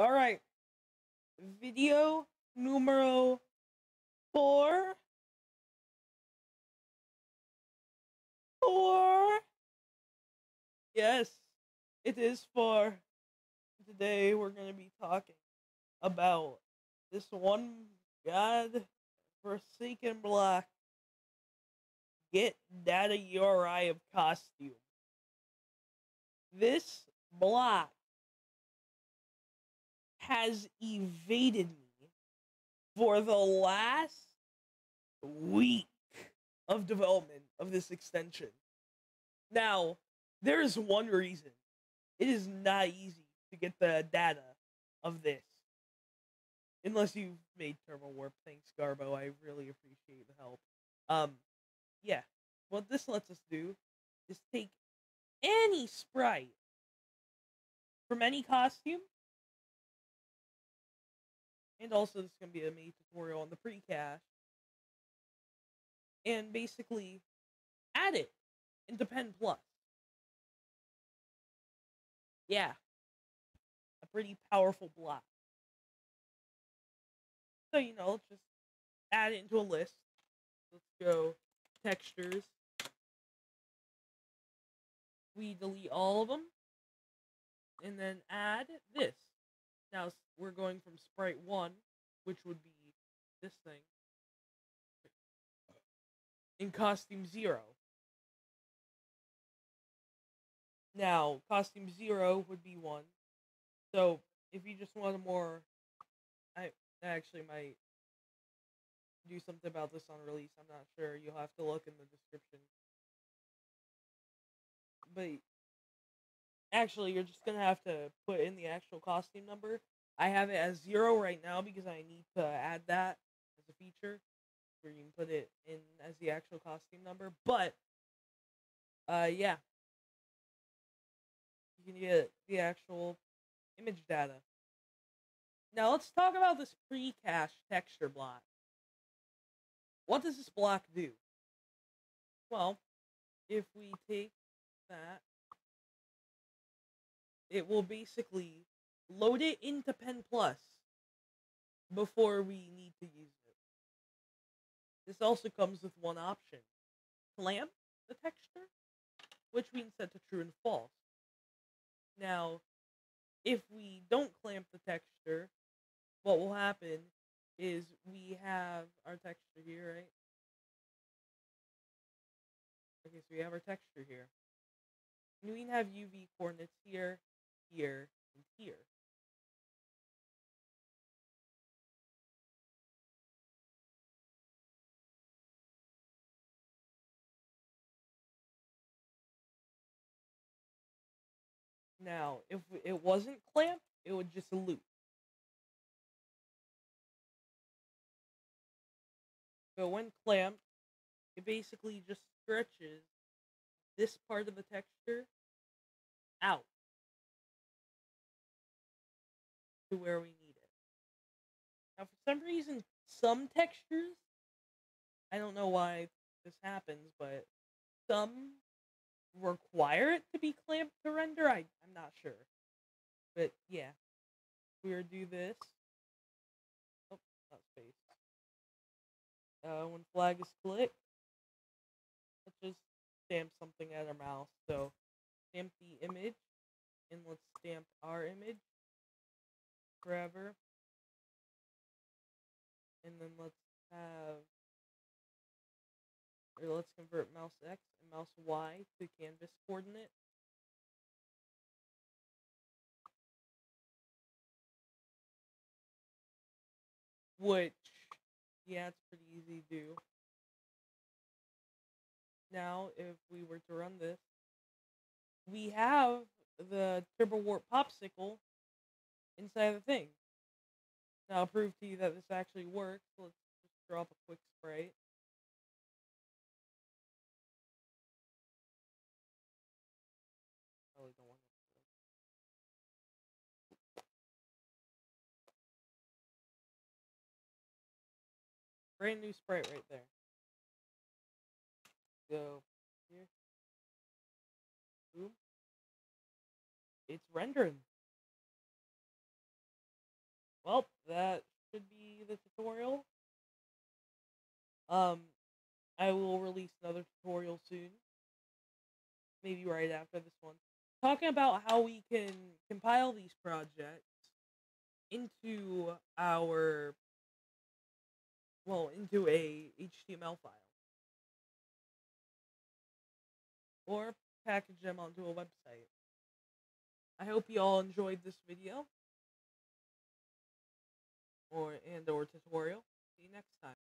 All right. Video numero four. Four. Yes, it is four. Today we're going to be talking about this one god forsaken block. Get data URI of costume. This block has evaded me for the last week of development of this extension. Now, there is one reason. It is not easy to get the data of this. Unless you've made Turbo Warp. Thanks, Garbo. I really appreciate the help. Um, yeah. What this lets us do is take any sprite from any costume. And also, this is going to be a mini tutorial on the pre-cache. And basically, add it into Pen Plus. Yeah. A pretty powerful block. So, you know, let's just add it into a list. Let's go textures. We delete all of them. And then add this. Now we're going from sprite 1, which would be this thing, in costume 0. Now, costume 0 would be 1. So, if you just want a more I I actually might do something about this on release. I'm not sure. You'll have to look in the description. But actually, you're just gonna have to put in the actual costume number. I have it as zero right now because I need to add that as a feature where you can put it in as the actual costume number. But uh, yeah, you can get the actual image data. Now let's talk about this pre-cache texture block. What does this block do? Well, if we take that, it will basically load it into Pen Plus before we need to use it. This also comes with one option. Clamp the texture, which we can set to true and false. Now, if we don't clamp the texture, what will happen is we have our texture here, right? Okay, so we have our texture here. And we can have UV coordinates here, here, and here. Now, if it wasn't clamped, it would just loop. But when clamped, it basically just stretches this part of the texture out to where we need it. Now, for some reason, some textures, I don't know why this happens, but some require it to be clamped to render. I, I'm not sure. But yeah, we are do this. Oh, not space. Uh, when flag is clicked, let's just stamp something at our mouse. So stamp the image, and let's stamp our image forever. And then let's have, or let's convert mouse X and mouse Y to canvas coordinate. Which, yeah, it's pretty easy to do. Now, if we were to run this, we have the Turbo Warp Popsicle inside the thing. Now, I'll prove to you that this actually works. Let's just drop a quick sprite. Brand new sprite right there. Go here. Boom. It's rendering. Well, that should be the tutorial. Um, I will release another tutorial soon. Maybe right after this one. Talking about how we can compile these projects into our well, into a HTML file. Or package them onto a website. I hope you all enjoyed this video or and or tutorial. See you next time.